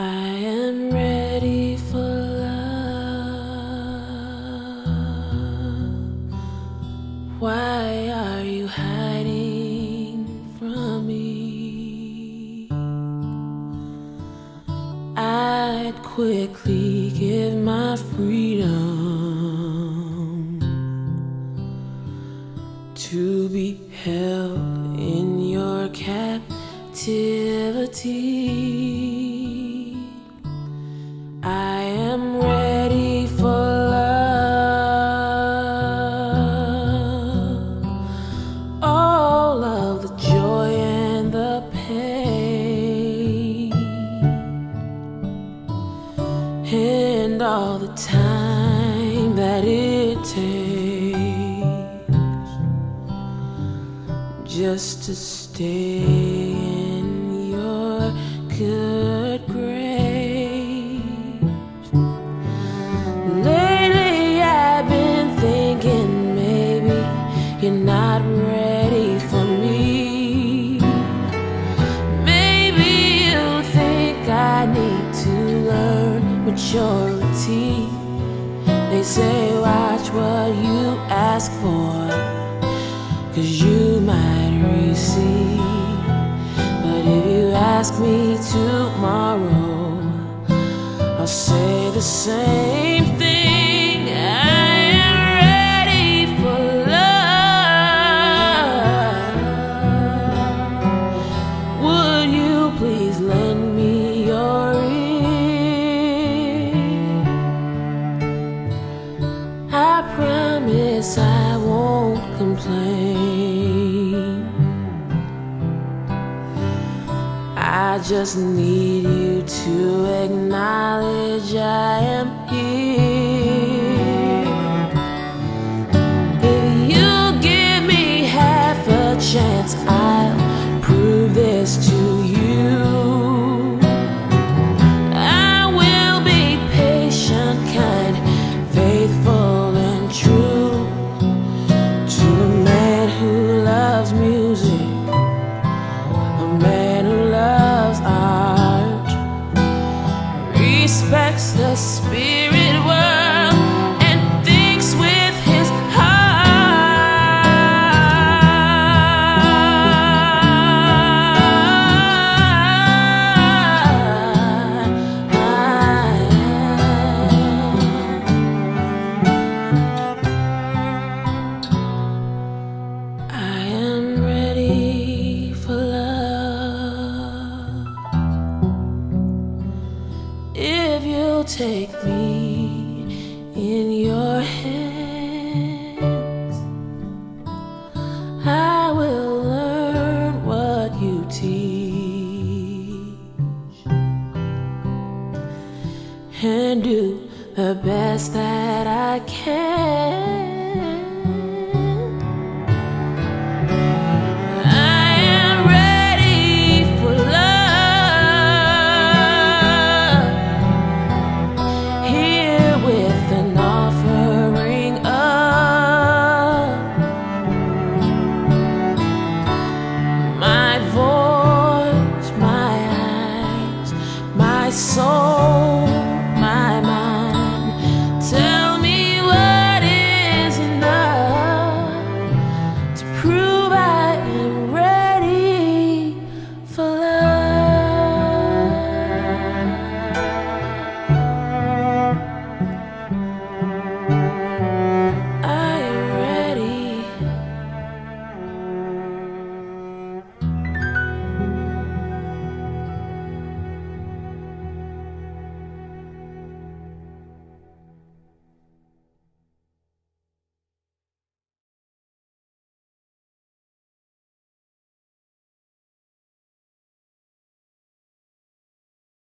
I am ready for love. Why are you hiding from me? I'd quickly give my freedom to be held in your captivity. And all the time that it takes just to stay in your good maturity. They say, watch what you ask for. Cause you might receive. But if you ask me tomorrow, I'll say the same just need you to acknowledge I am here. If you give me half a chance, I'll prove this to you. Spirit take me in your hands, I will learn what you teach and do the best that I can.